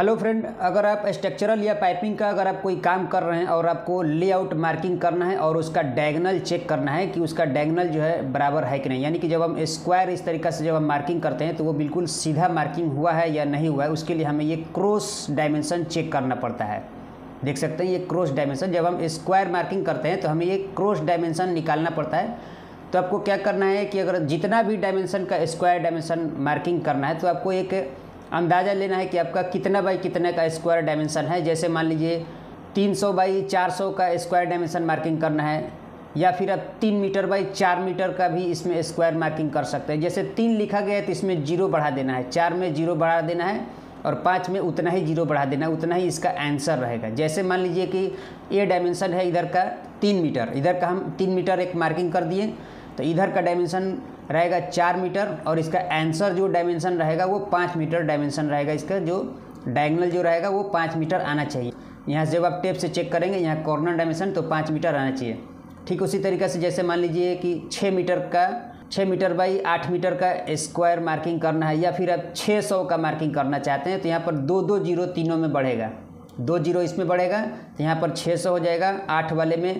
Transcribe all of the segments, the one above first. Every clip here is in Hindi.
हेलो फ्रेंड अगर आप स्ट्रक्चरल या पाइपिंग का अगर आप कोई काम कर रहे हैं और आपको लेआउट मार्किंग करना है और उसका डायगनल चेक करना है कि उसका डायगनल जो है बराबर है कि नहीं, यानी कि जब हम स्क्वायर इस तरीक़ा से जब हम मार्किंग करते हैं तो वो बिल्कुल सीधा मार्किंग हुआ है या नहीं हुआ है, उसके लिए हमें ये क्रॉस डायमेंशन चेक करना पड़ता है। देख सकते हैं ये क्रॉस डायमेंशन जब हम स्क्वायर मार्किंग करते हैं तो हमें ये क्रॉस डायमेंशन निकालना पड़ता है। तो आपको क्या करना है कि अगर जितना भी डायमेंशन का स्क्वायर डायमेंशन मार्किंग करना है तो आपको एक अंदाज़ा लेना है कि आपका कितना बाई कितने का स्क्वायर डायमेंशन है। जैसे मान लीजिए 300 बाई 400 का स्क्वायर डायमेंशन मार्किंग करना है, या फिर आप तीन मीटर बाई चार मीटर का भी इसमें स्क्वायर मार्किंग कर सकते हैं। जैसे तीन लिखा गया है तो इसमें ज़ीरो बढ़ा देना है। चार में ज़ीरो बढ़ा देना है और पाँच में उतना ही ज़ीरो बढ़ा देना है। उतना ही इसका आंसर रहेगा। जैसे मान लीजिए कि ये डायमेंशन है इधर का तीन मीटर। इधर का हम तीन मीटर एक मार्किंग कर दिए तो इधर का डायमेंशन रहेगा चार मीटर और इसका आंसर जो डायमेंशन रहेगा वो पाँच मीटर डायमेंशन रहेगा। इसका जो डायगनल जो रहेगा वो पाँच मीटर आना चाहिए। यहाँ से जब आप टेप से चेक करेंगे, यहाँ कॉर्नर डायमेंशन तो पाँच मीटर आना चाहिए। ठीक उसी तरीके से जैसे मान लीजिए कि छः मीटर का छः मीटर बाई आठ मीटर का स्क्वायर मार्किंग करना है, या फिर आप छः सौ का मार्किंग करना चाहते हैं तो यहाँ पर दो दो ज़ीरो तीनों में बढ़ेगा। दो ज़ीरो इसमें बढ़ेगा तो यहाँ पर छः सौ हो जाएगा आठ वाले में।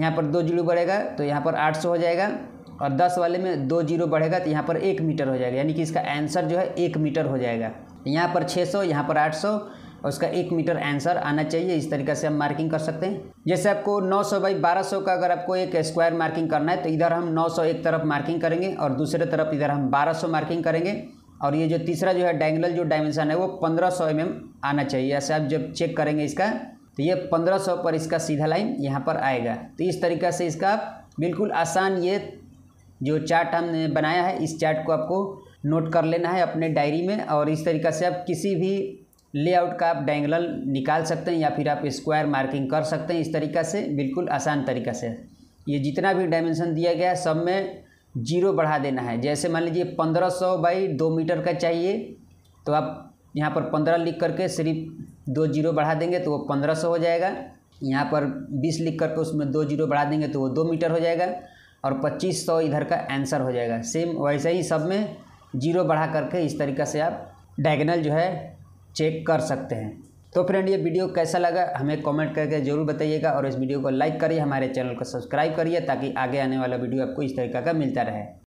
यहाँ पर दो ज़ीरो बढ़ेगा तो यहाँ पर आठ सौ हो जाएगा। और दस वाले में दो ज़ीरो बढ़ेगा तो यहाँ पर एक मीटर हो जाएगा। यानी कि इसका आंसर जो है एक मीटर हो जाएगा। यहाँ पर छः सौ, यहाँ पर आठ सौ उसका एक मीटर आंसर आना चाहिए। इस तरीके से हम मार्किंग कर सकते हैं। जैसे आपको 900 सौ बाई बारह का अगर आपको एक स्क्वायर मार्किंग करना है तो इधर हम 900 एक तरफ़ मार्किंग करेंगे, और दूसरे तरफ़ इधर हम 1200 मार्किंग करेंगे। और ये जो तीसरा जो है डायंगल जो डायमेंशन है, वो 1500 सौ mm आना चाहिए। ऐसे आप जब चेक करेंगे इसका तो ये 1500 पर इसका सीधा लाइन यहाँ पर आएगा। तो इस तरीक़ा से इसका बिल्कुल आसान ये जो चार्ट हमने बनाया है, इस चार्ट को आपको नोट कर लेना है अपने डायरी में और इस तरीक़ा से आप किसी भी लेआउट का आप डायंगल निकाल सकते हैं या फिर आप स्क्वायर मार्किंग कर सकते हैं इस तरीक़ा से, बिल्कुल आसान तरीक़ा से। ये जितना भी डायमेंशन दिया गया है, सब में ज़ीरो बढ़ा देना है। जैसे मान लीजिए पंद्रह सौ बाई दो मीटर का चाहिए तो आप यहाँ पर पंद्रह लिख करके सिर्फ़ दो ज़ीरो बढ़ा देंगे तो वो पंद्रह सौ हो जाएगा। यहाँ पर बीस लिख करके उसमें दो ज़ीरो बढ़ा देंगे तो वो दो मीटर हो जाएगा। और पच्चीस सौ इधर का आंसर हो जाएगा। सेम वैसे ही सब में ज़ीरो बढ़ा करके इस तरीक़ा से आप डायगनल जो है चेक कर सकते हैं। तो फ्रेंड ये वीडियो कैसा लगा हमें कमेंट करके ज़रूर बताइएगा और इस वीडियो को लाइक करिए, हमारे चैनल को सब्सक्राइब करिए ताकि आगे आने वाला वीडियो आपको इस तरीक़ा का मिलता रहे।